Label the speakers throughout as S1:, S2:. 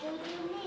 S1: what do you need?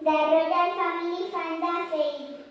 S1: The royal family finds the.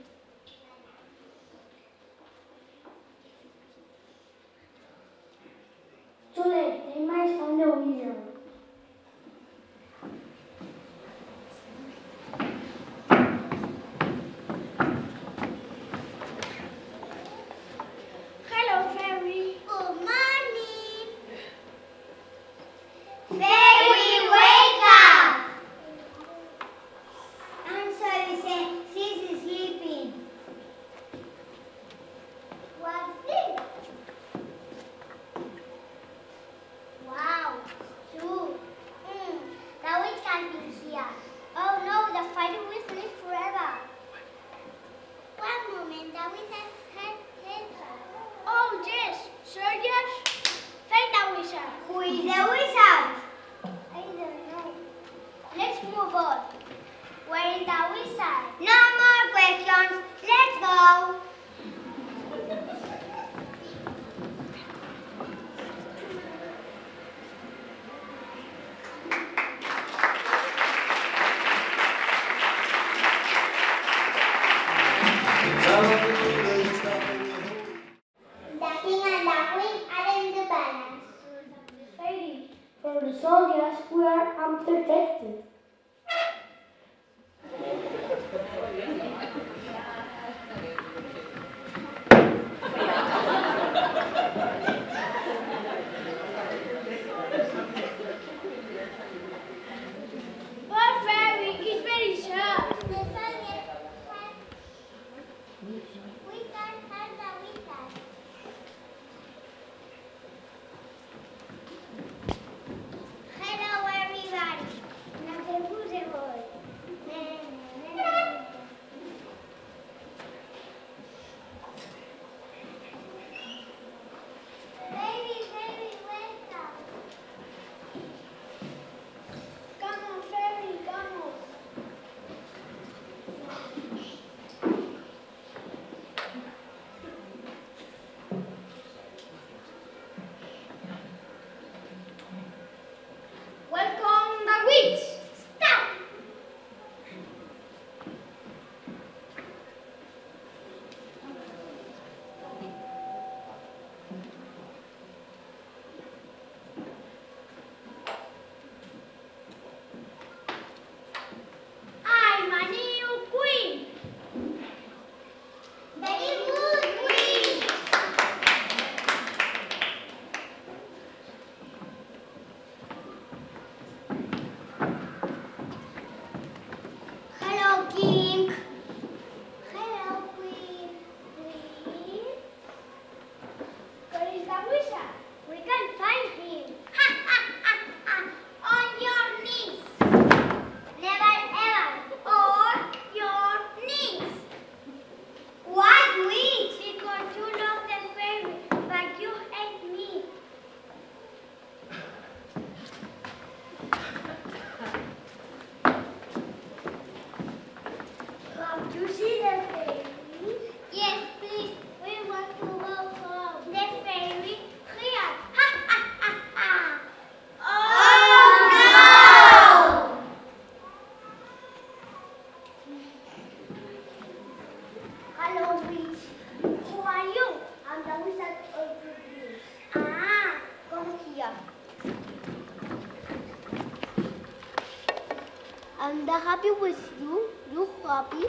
S1: I'm the happy with you. You happy?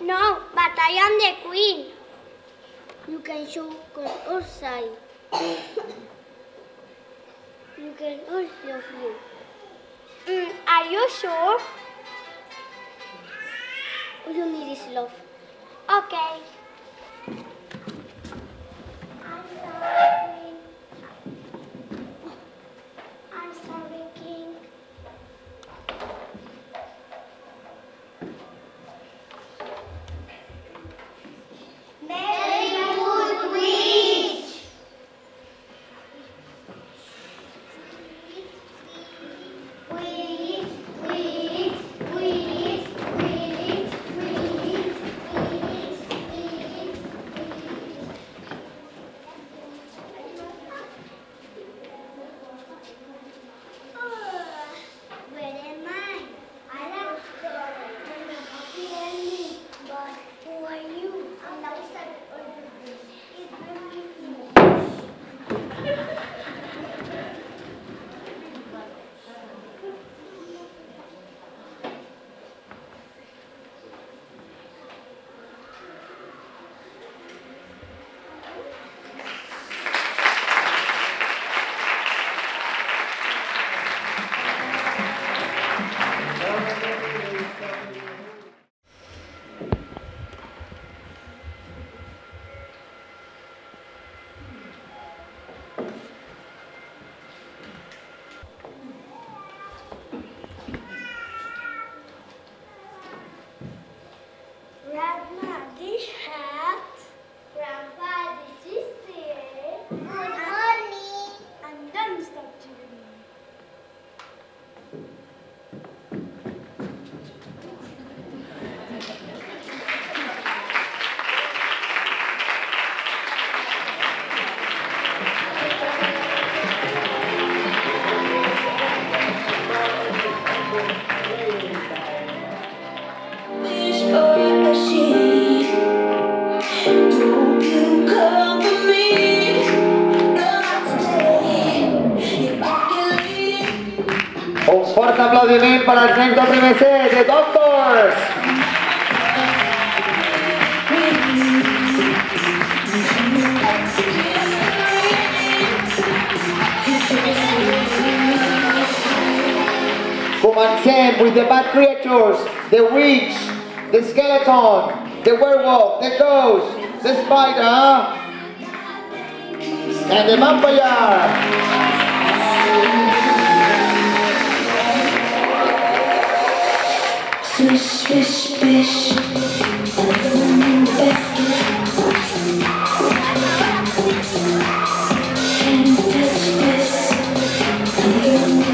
S2: No, but I am the queen.
S1: You can show your side you can also you.
S2: Mm, are you sure?
S1: You need this love.
S2: Okay.
S3: Aplaudiment per al centre primer C de Doctors. Comencem with the bad creatures, the witch, the skeleton, the werewolf, the ghost, the spider, and the vampire.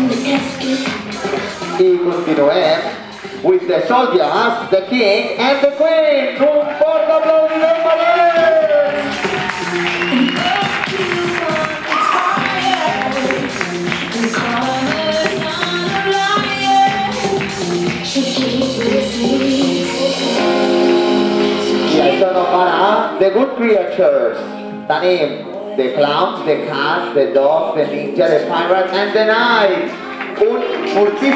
S4: The casket.
S3: Y continuem with the soldiers, the king, and the queen. The good creatures. Tenim the clowns, the cats, the dogs, the ninja, the pirate, and the knight. Un també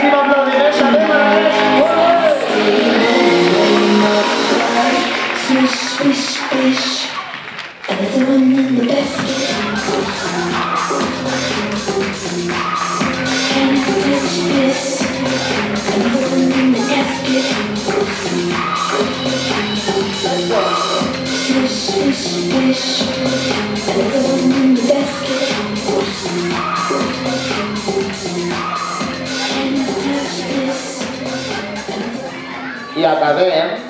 S3: per a
S4: in the basket.
S3: Acabem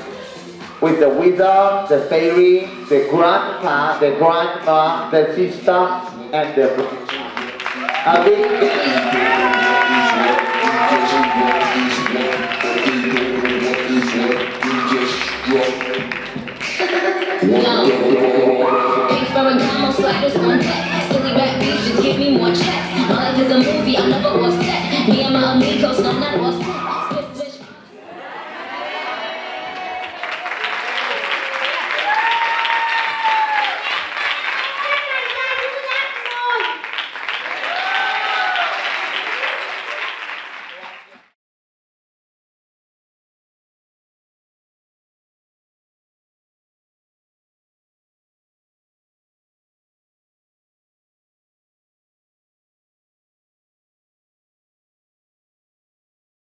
S3: with the wizard, the fairy, the grandpa, the grandma, the sister, and the a big